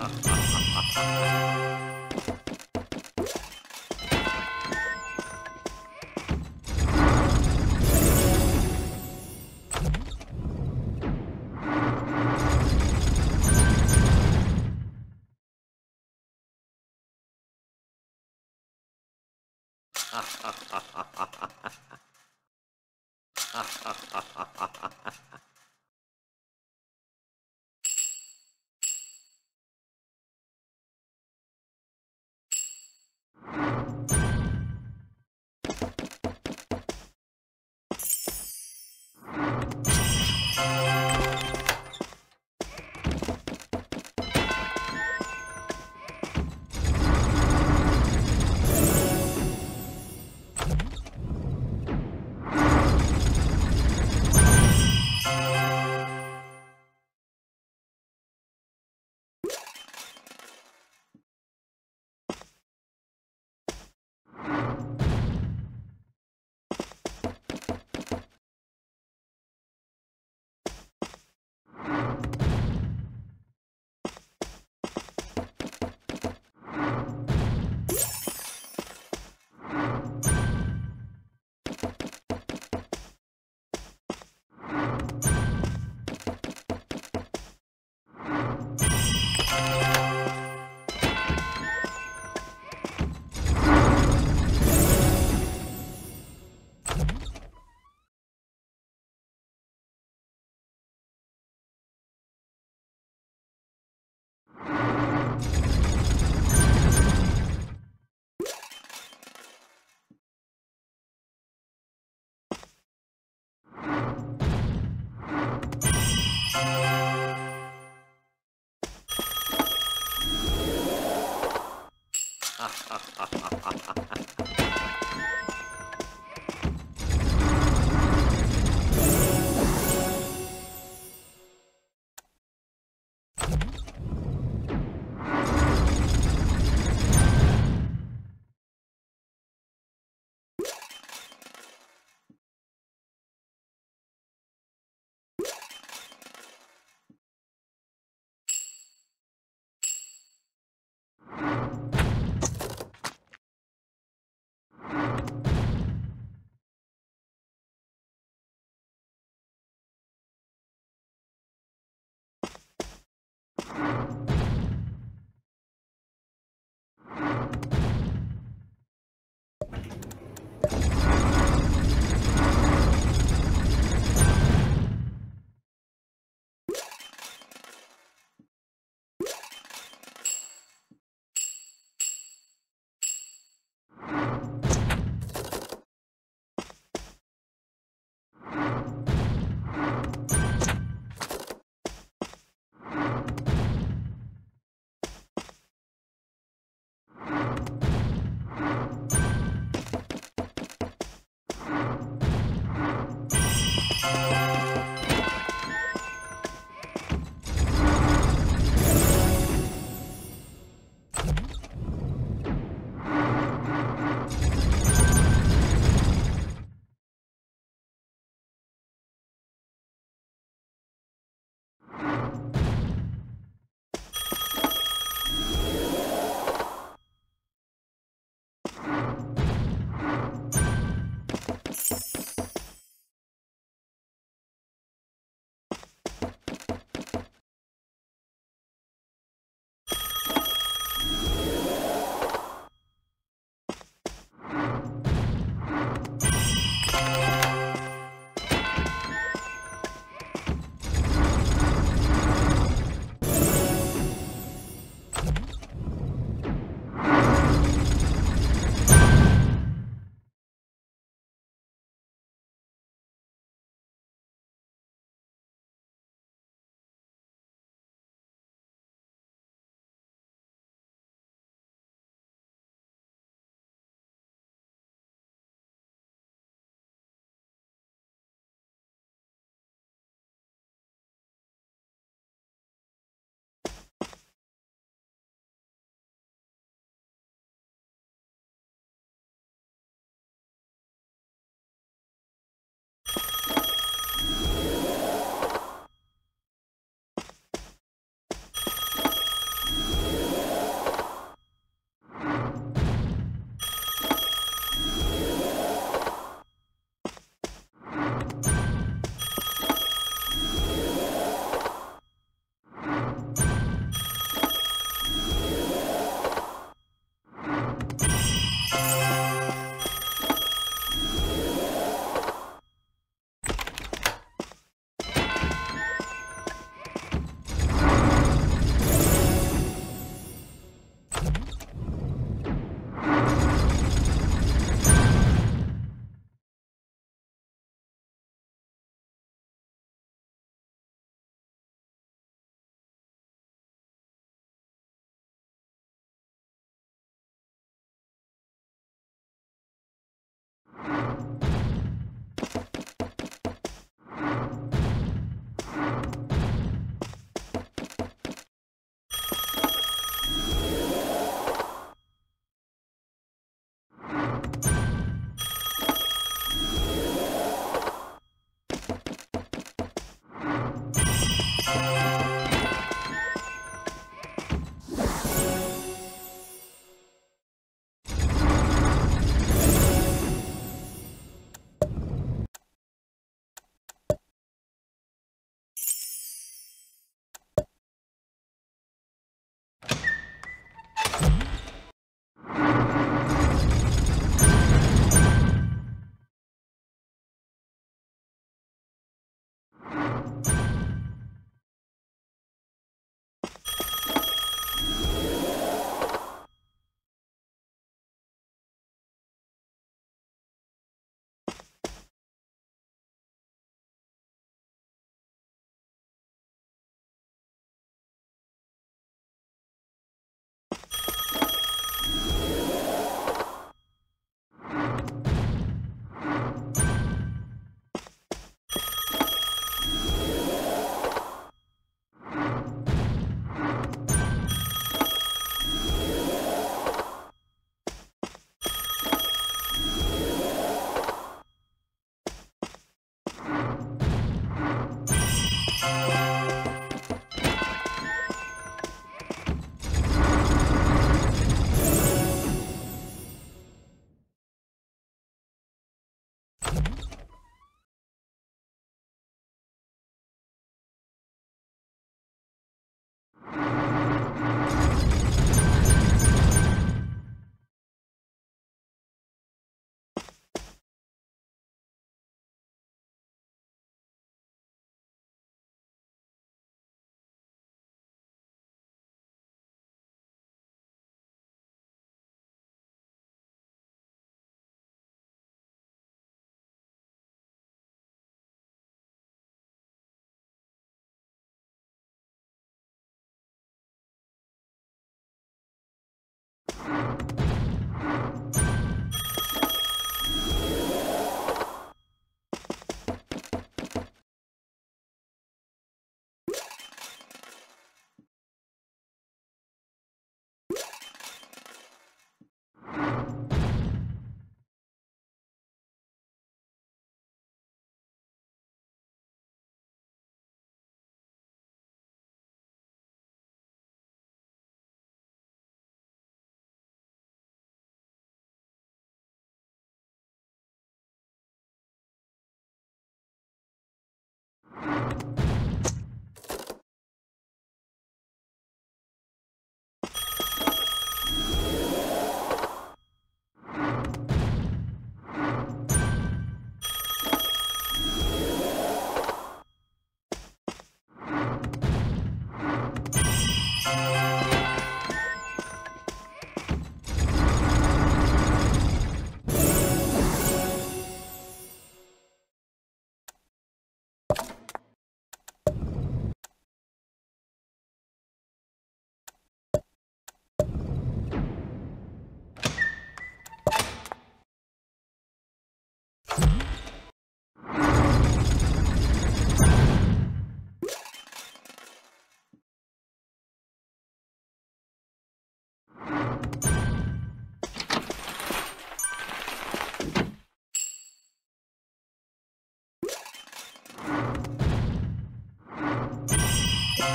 Ha ha ha ha ha!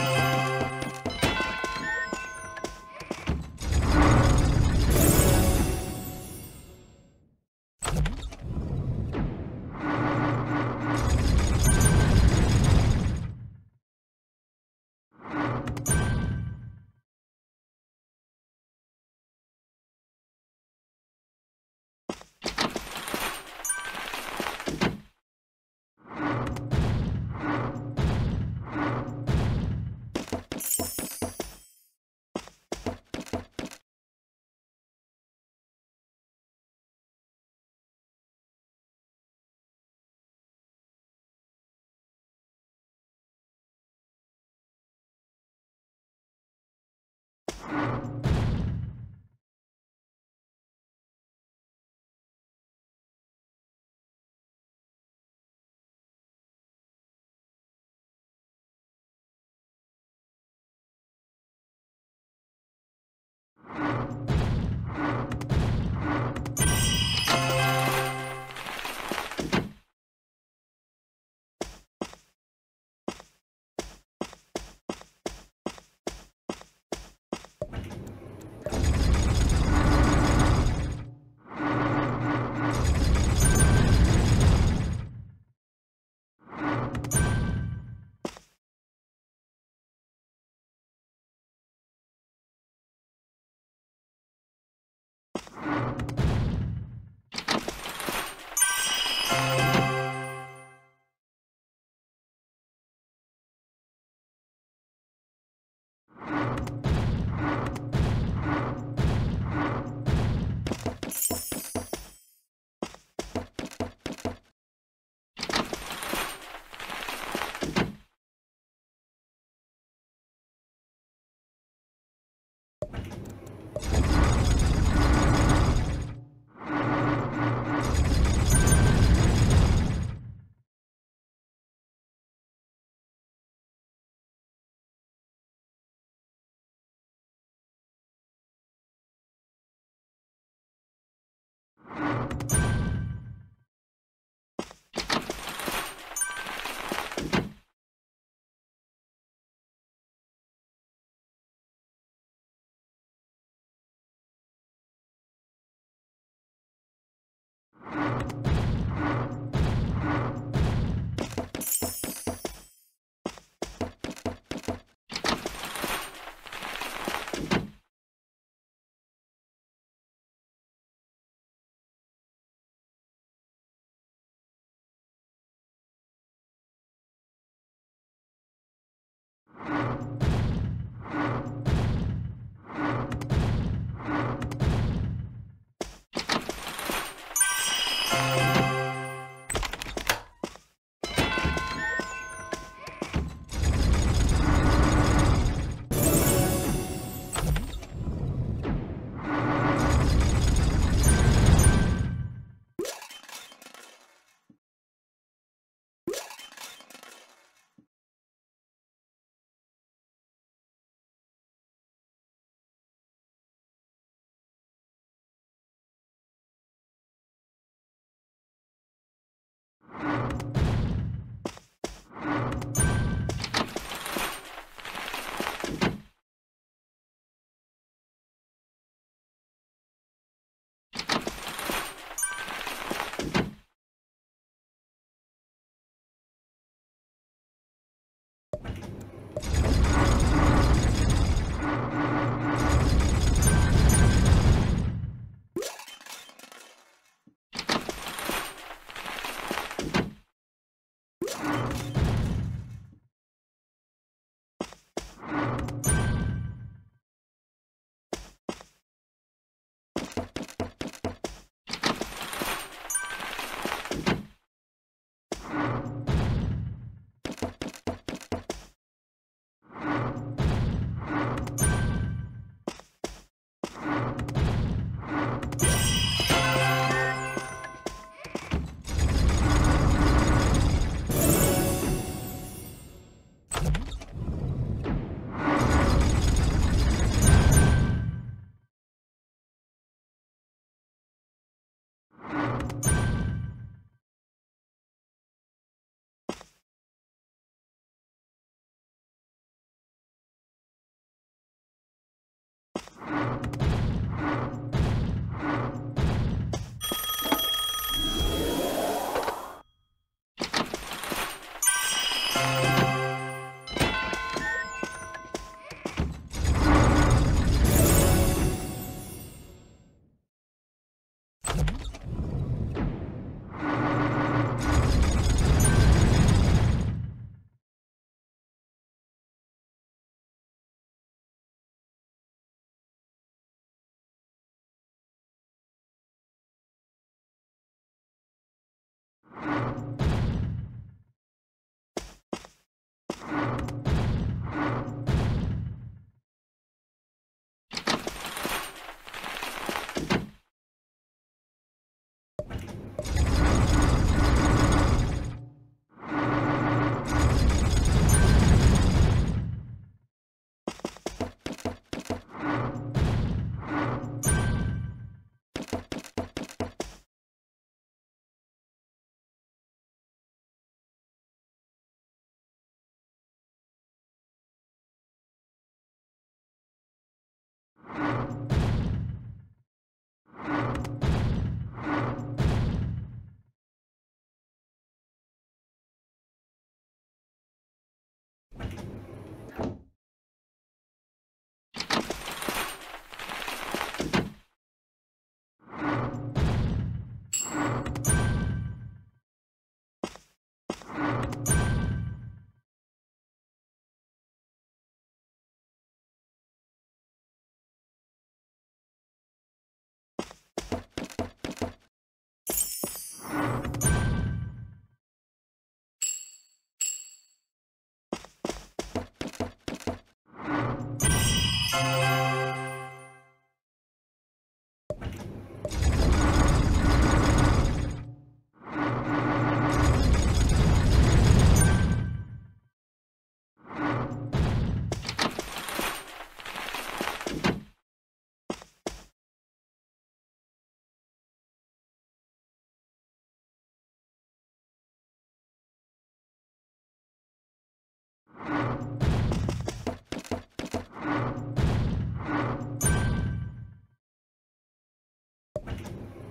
you「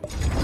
you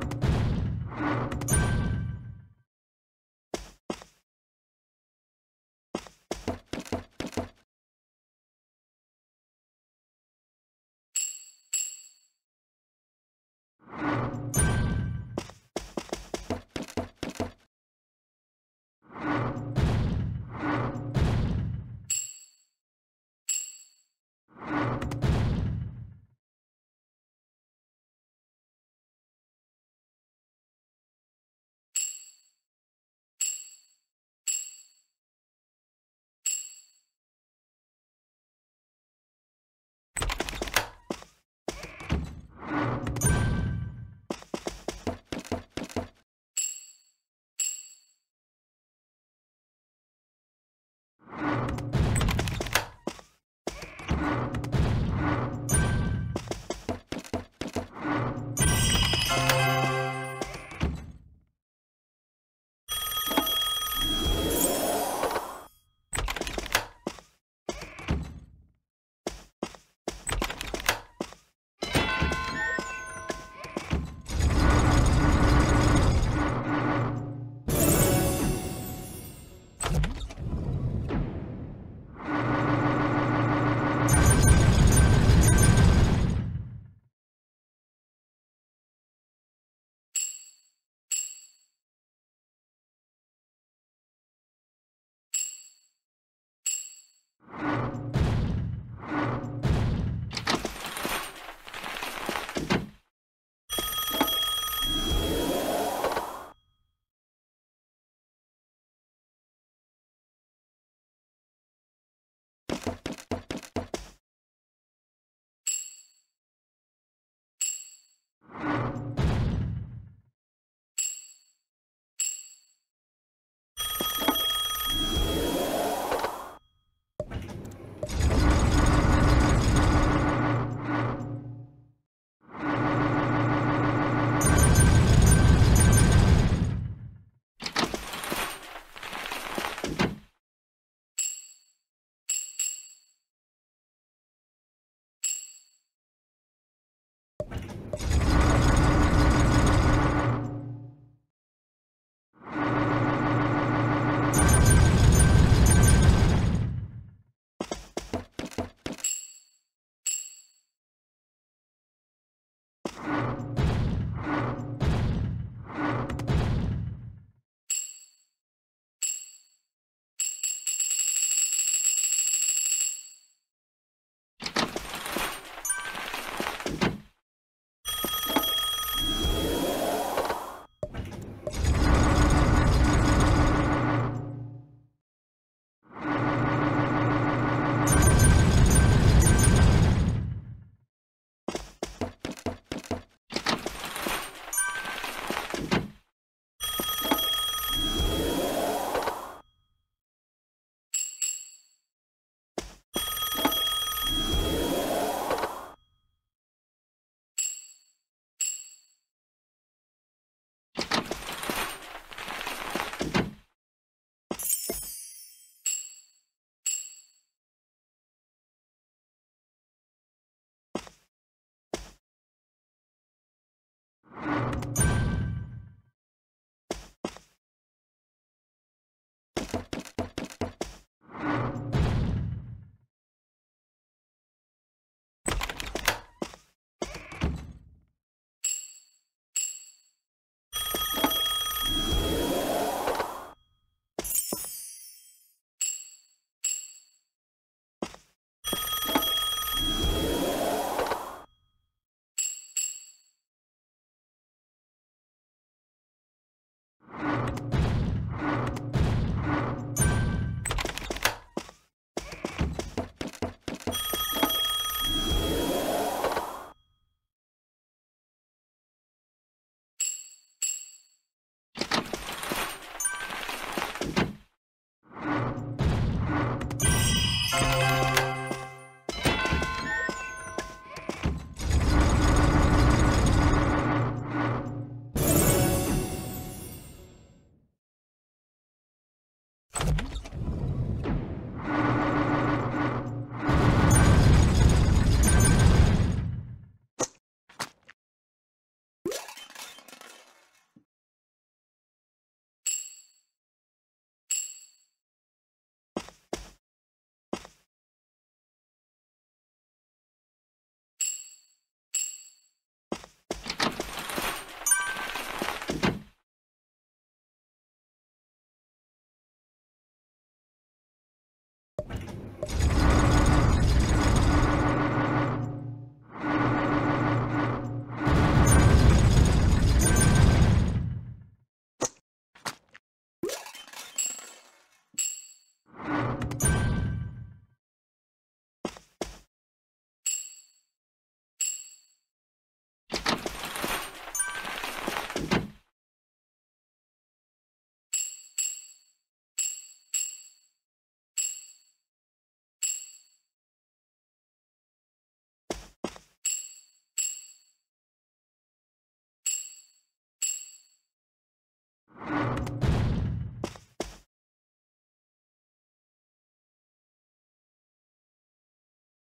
you you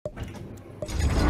you